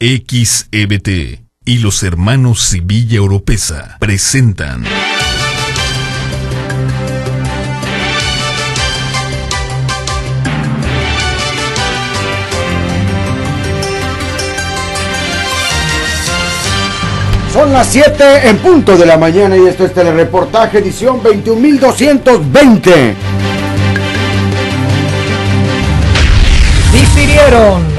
XEBT y los hermanos Sevilla Oropesa presentan. Son las 7 en punto de la mañana y esto es Telereportaje edición 21220.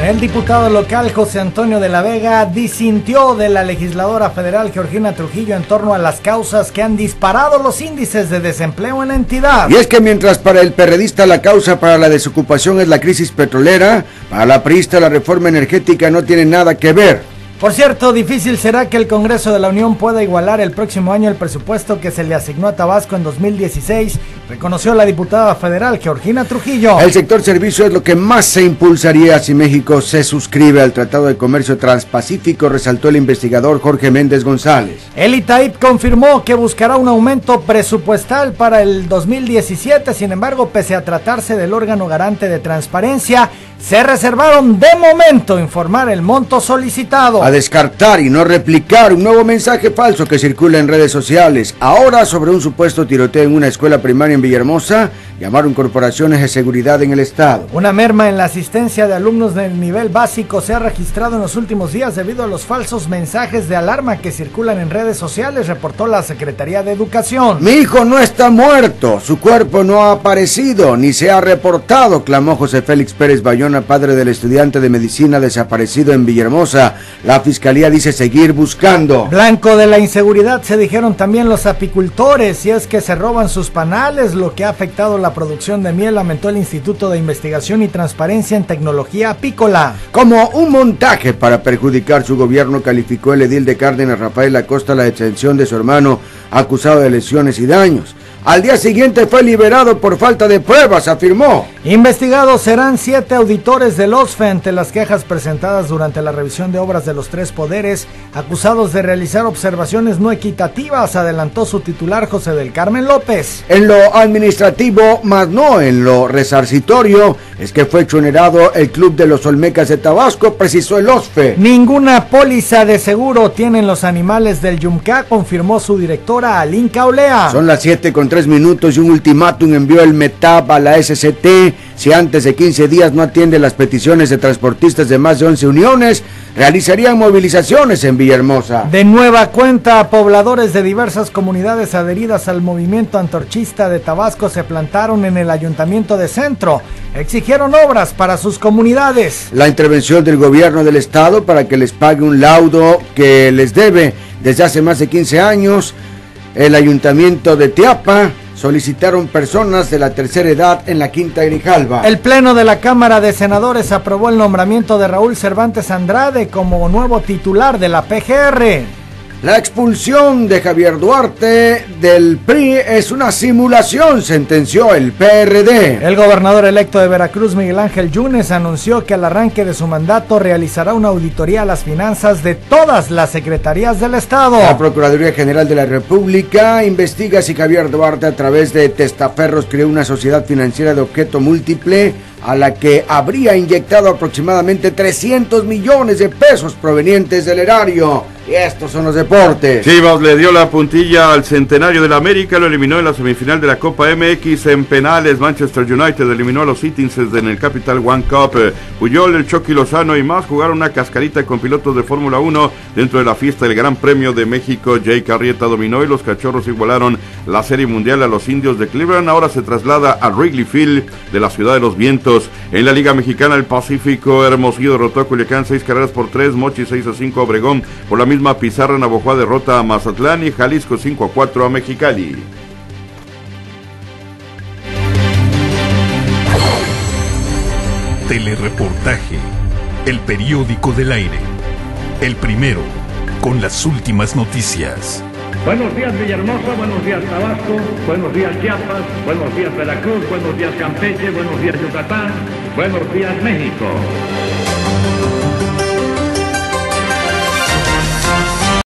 El diputado local José Antonio de la Vega disintió de la legisladora federal Georgina Trujillo en torno a las causas que han disparado los índices de desempleo en la entidad. Y es que mientras para el perredista la causa para la desocupación es la crisis petrolera, para la priista la reforma energética no tiene nada que ver. Por cierto, difícil será que el Congreso de la Unión pueda igualar el próximo año el presupuesto que se le asignó a Tabasco en 2016, reconoció la diputada federal Georgina Trujillo. El sector servicio es lo que más se impulsaría si México se suscribe al Tratado de Comercio Transpacífico, resaltó el investigador Jorge Méndez González. El ITAIP confirmó que buscará un aumento presupuestal para el 2017, sin embargo, pese a tratarse del órgano garante de transparencia, se reservaron de momento informar el monto solicitado. A descartar y no replicar un nuevo mensaje falso que circula en redes sociales. Ahora sobre un supuesto tiroteo en una escuela primaria en Villahermosa, llamaron corporaciones de seguridad en el estado. Una merma en la asistencia de alumnos del nivel básico se ha registrado en los últimos días debido a los falsos mensajes de alarma que circulan en redes sociales, reportó la Secretaría de Educación. Mi hijo no está muerto, su cuerpo no ha aparecido ni se ha reportado, clamó José Félix Pérez Bayón padre del estudiante de medicina desaparecido en Villahermosa. La fiscalía dice seguir buscando. Blanco de la inseguridad se dijeron también los apicultores, y es que se roban sus panales, lo que ha afectado la producción de miel, lamentó el Instituto de Investigación y Transparencia en Tecnología Apícola. Como un montaje para perjudicar su gobierno, calificó el edil de Cárdenas Rafael Acosta la detención de su hermano acusado de lesiones y daños. Al día siguiente fue liberado por falta de pruebas, afirmó. Investigados serán siete auditores del OSFE ante las quejas presentadas durante la revisión de obras de los tres poderes, acusados de realizar observaciones no equitativas, adelantó su titular José del Carmen López. En lo administrativo, más no en lo resarcitorio, es que fue exonerado el Club de los Olmecas de Tabasco, precisó el OSFE. Ninguna póliza de seguro tienen los animales del Yumca, confirmó su directora Alinka Olea. Son las siete con tres minutos y un ultimátum envió el METAP a la SCT si antes de 15 días no atiende las peticiones de transportistas de más de 11 uniones, realizarían movilizaciones en Villahermosa. De nueva cuenta, pobladores de diversas comunidades adheridas al movimiento antorchista de Tabasco se plantaron en el ayuntamiento de Centro. Exigieron obras para sus comunidades. La intervención del gobierno del estado para que les pague un laudo que les debe desde hace más de 15 años. El ayuntamiento de Teapa solicitaron personas de la tercera edad en la Quinta Grijalva. El Pleno de la Cámara de Senadores aprobó el nombramiento de Raúl Cervantes Andrade como nuevo titular de la PGR. La expulsión de Javier Duarte del PRI es una simulación, sentenció el PRD. El gobernador electo de Veracruz, Miguel Ángel Yunes, anunció que al arranque de su mandato realizará una auditoría a las finanzas de todas las secretarías del Estado. La Procuraduría General de la República investiga si Javier Duarte a través de testaferros creó una sociedad financiera de objeto múltiple a la que habría inyectado aproximadamente 300 millones de pesos provenientes del erario. Estos son los deportes. Chivas le dio la puntilla al centenario de la América, lo eliminó en la semifinal de la Copa MX en penales. Manchester United eliminó a los Citizens en el Capital One Cup. Puyol, el Chucky Lozano y más jugaron una cascarita con pilotos de Fórmula 1 dentro de la fiesta del Gran Premio de México. Jay Carrieta dominó y los cachorros igualaron la Serie Mundial a los indios de Cleveland. Ahora se traslada a Wrigley Field de la Ciudad de los Vientos. En la Liga Mexicana del Pacífico, Hermosillo derrotó a Culiacán seis carreras por tres, Mochi 6 a 5 a Obregón por la misma Pizarra Navojoa derrota a Mazatlán y Jalisco 5 a 4 a Mexicali. Telereportaje, el periódico del aire. El primero, con las últimas noticias. Buenos días Villahermosa, buenos días Tabasco, buenos días Chiapas, buenos días Veracruz, buenos días Campeche, buenos días Yucatán, buenos días México.